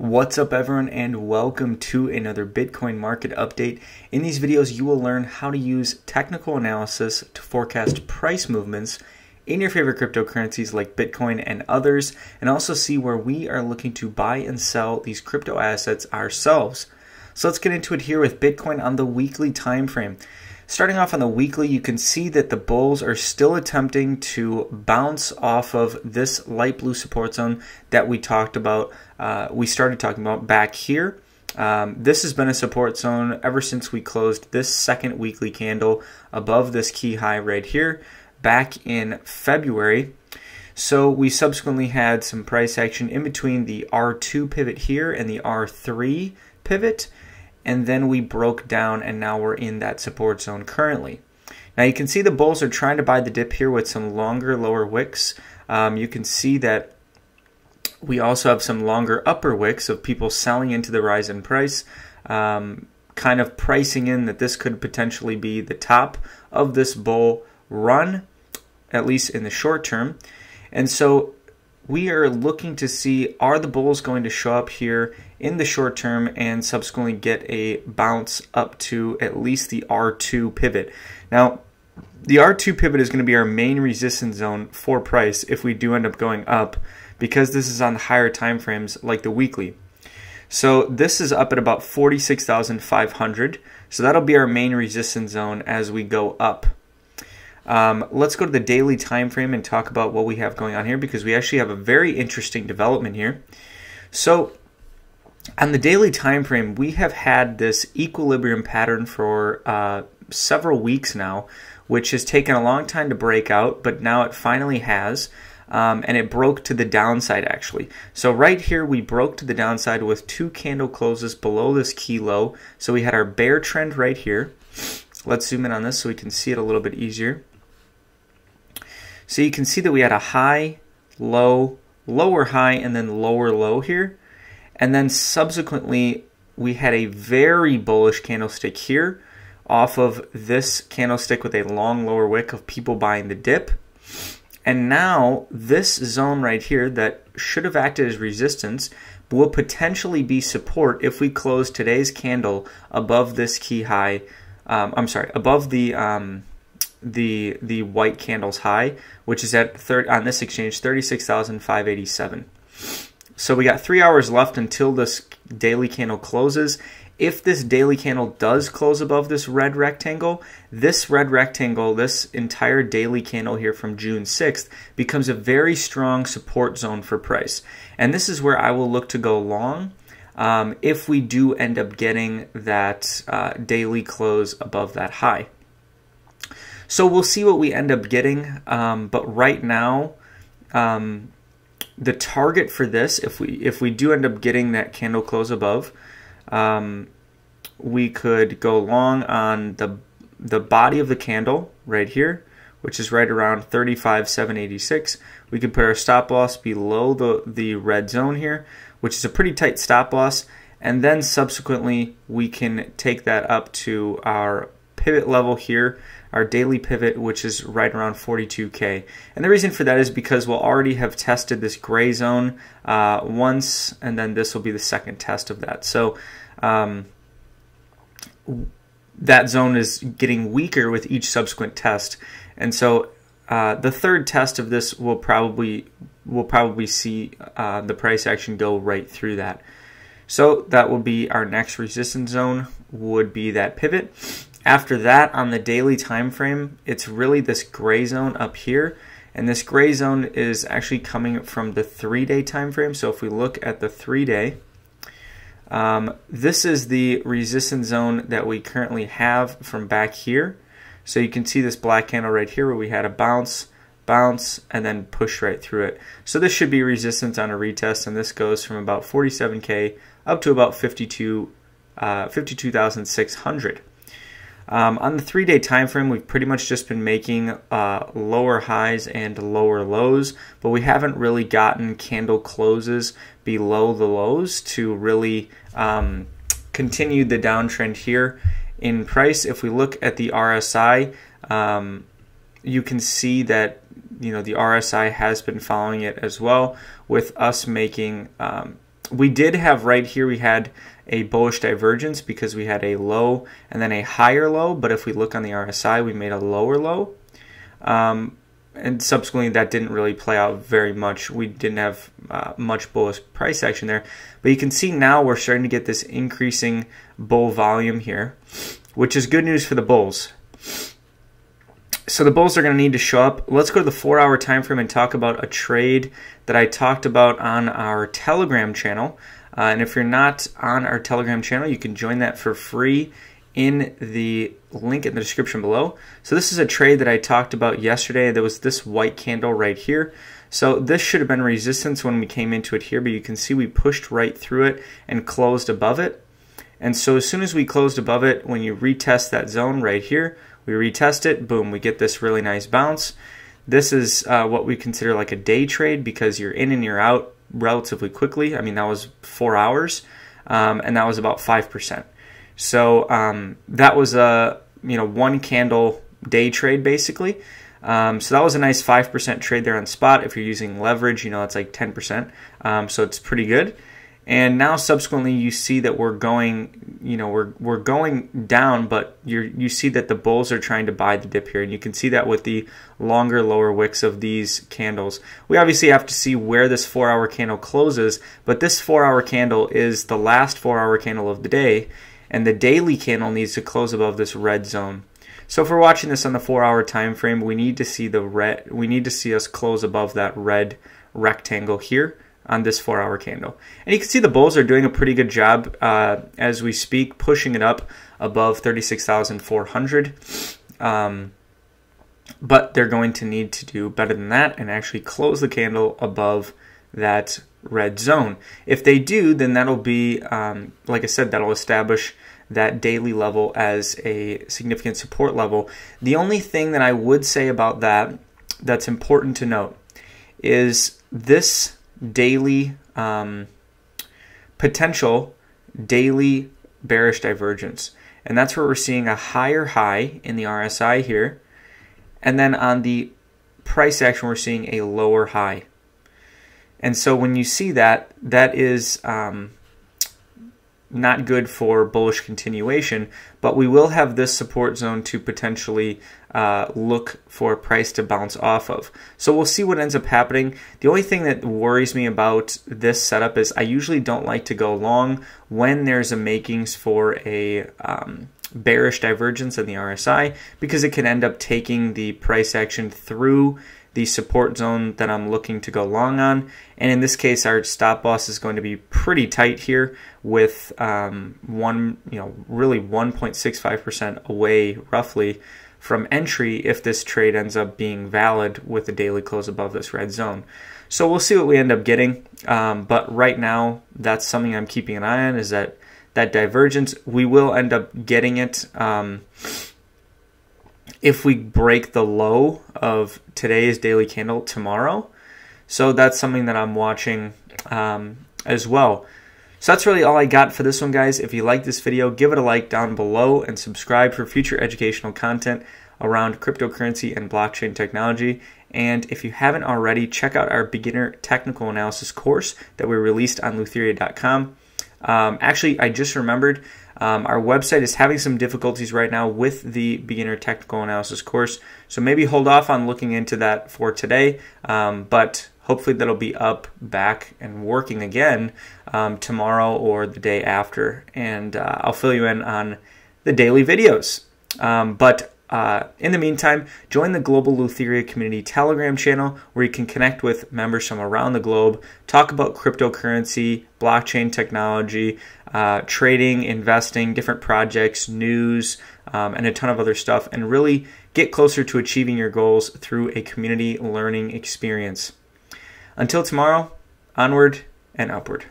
What's up everyone and welcome to another Bitcoin market update. In these videos you will learn how to use technical analysis to forecast price movements in your favorite cryptocurrencies like Bitcoin and others and also see where we are looking to buy and sell these crypto assets ourselves. So let's get into it here with Bitcoin on the weekly time frame. Starting off on the weekly, you can see that the bulls are still attempting to bounce off of this light blue support zone that we talked about. Uh, we started talking about back here. Um, this has been a support zone ever since we closed this second weekly candle above this key high right here back in February. So we subsequently had some price action in between the R2 pivot here and the R3 pivot and then we broke down and now we're in that support zone currently. Now you can see the bulls are trying to buy the dip here with some longer lower wicks. Um, you can see that we also have some longer upper wicks of people selling into the rise in price, um, kind of pricing in that this could potentially be the top of this bull run, at least in the short term. And so we are looking to see are the bulls going to show up here in the short term and subsequently get a bounce up to at least the R2 pivot. Now, the R2 pivot is going to be our main resistance zone for price if we do end up going up because this is on the higher time frames like the weekly. So this is up at about 46,500. So that'll be our main resistance zone as we go up um, let's go to the daily time frame and talk about what we have going on here because we actually have a very interesting development here. So on the daily time frame, we have had this equilibrium pattern for uh, several weeks now, which has taken a long time to break out, but now it finally has. Um, and it broke to the downside actually. So right here we broke to the downside with two candle closes below this key low. So we had our bear trend right here. Let's zoom in on this so we can see it a little bit easier. So you can see that we had a high, low, lower high, and then lower low here. And then subsequently, we had a very bullish candlestick here off of this candlestick with a long lower wick of people buying the dip. And now this zone right here that should have acted as resistance will potentially be support if we close today's candle above this key high. Um, I'm sorry, above the um, the the white candles high, which is at third on this exchange thirty six thousand five eighty seven. So we got three hours left until this daily candle closes. If this daily candle does close above this red rectangle, this red rectangle, this entire daily candle here from June 6th, becomes a very strong support zone for price. And this is where I will look to go long um, if we do end up getting that uh, daily close above that high. So we'll see what we end up getting. Um, but right now, um, the target for this, if we if we do end up getting that candle close above, um, we could go long on the the body of the candle right here, which is right around 35,786. We could put our stop loss below the the red zone here, which is a pretty tight stop loss, and then subsequently we can take that up to our pivot level here, our daily pivot, which is right around 42K. And the reason for that is because we'll already have tested this gray zone uh, once, and then this will be the second test of that. So um, that zone is getting weaker with each subsequent test. And so uh, the third test of this will probably we'll probably see uh, the price action go right through that. So that will be our next resistance zone would be that pivot. After that, on the daily time frame, it's really this gray zone up here. And this gray zone is actually coming from the three-day time frame. So if we look at the three-day, um, this is the resistance zone that we currently have from back here. So you can see this black candle right here where we had a bounce, bounce, and then push right through it. So this should be resistance on a retest, and this goes from about 47K up to about 52, uh, 52,600. Um, on the three day time frame, we've pretty much just been making uh, lower highs and lower lows, but we haven't really gotten candle closes below the lows to really um, continue the downtrend here in price. If we look at the RSI, um, you can see that you know the RSI has been following it as well, with us making um, we did have right here, we had a bullish divergence because we had a low and then a higher low. But if we look on the RSI, we made a lower low. Um, and subsequently, that didn't really play out very much. We didn't have uh, much bullish price action there. But you can see now we're starting to get this increasing bull volume here, which is good news for the bulls. So the bulls are going to need to show up. Let's go to the four hour time frame and talk about a trade that I talked about on our Telegram channel. Uh, and if you're not on our Telegram channel, you can join that for free in the link in the description below. So this is a trade that I talked about yesterday. There was this white candle right here. So this should have been resistance when we came into it here, but you can see we pushed right through it and closed above it. And so as soon as we closed above it, when you retest that zone right here, we retest it, boom, we get this really nice bounce. This is uh, what we consider like a day trade because you're in and you're out relatively quickly. I mean, that was four hours, um, and that was about 5%. So um, that was a you know one candle day trade basically. Um, so that was a nice 5% trade there on spot. If you're using leverage, you know, it's like 10%. Um, so it's pretty good. And now subsequently you see that we're going, you know, we're, we're going down, but you you see that the bulls are trying to buy the dip here. And you can see that with the longer lower wicks of these candles. We obviously have to see where this four hour candle closes, but this four hour candle is the last four hour candle of the day and the daily candle needs to close above this red zone. So if we're watching this on the four hour time frame, we need to see the red we need to see us close above that red rectangle here on this four hour candle. And you can see the bulls are doing a pretty good job uh, as we speak, pushing it up above 36,400. Um, but they're going to need to do better than that and actually close the candle above that red zone. If they do, then that'll be, um, like I said, that'll establish that daily level as a significant support level. The only thing that I would say about that that's important to note is this daily um, potential daily bearish divergence. And that's where we're seeing a higher high in the RSI here. And then on the price action, we're seeing a lower high. And so when you see that, that is um, not good for bullish continuation, but we will have this support zone to potentially uh, look for price to bounce off of. So we'll see what ends up happening. The only thing that worries me about this setup is I usually don't like to go long when there's a makings for a um, bearish divergence in the RSI because it can end up taking the price action through the support zone that I'm looking to go long on. And in this case, our stop loss is going to be pretty tight here with um, one, you know, really 1.65% away roughly from entry if this trade ends up being valid with the daily close above this red zone. So we'll see what we end up getting. Um, but right now, that's something I'm keeping an eye on is that that divergence, we will end up getting it. Um, if we break the low of today's daily candle tomorrow. So that's something that I'm watching um, as well. So that's really all I got for this one, guys. If you like this video, give it a like down below and subscribe for future educational content around cryptocurrency and blockchain technology. And if you haven't already, check out our beginner technical analysis course that we released on leutheria.com. Um, actually, I just remembered um, our website is having some difficulties right now with the beginner technical analysis course, so maybe hold off on looking into that for today. Um, but hopefully that'll be up, back, and working again um, tomorrow or the day after, and uh, I'll fill you in on the daily videos. Um, but uh, in the meantime, join the Global Leutheria Community Telegram channel where you can connect with members from around the globe, talk about cryptocurrency, blockchain technology, uh, trading, investing, different projects, news, um, and a ton of other stuff, and really get closer to achieving your goals through a community learning experience. Until tomorrow, onward and upward.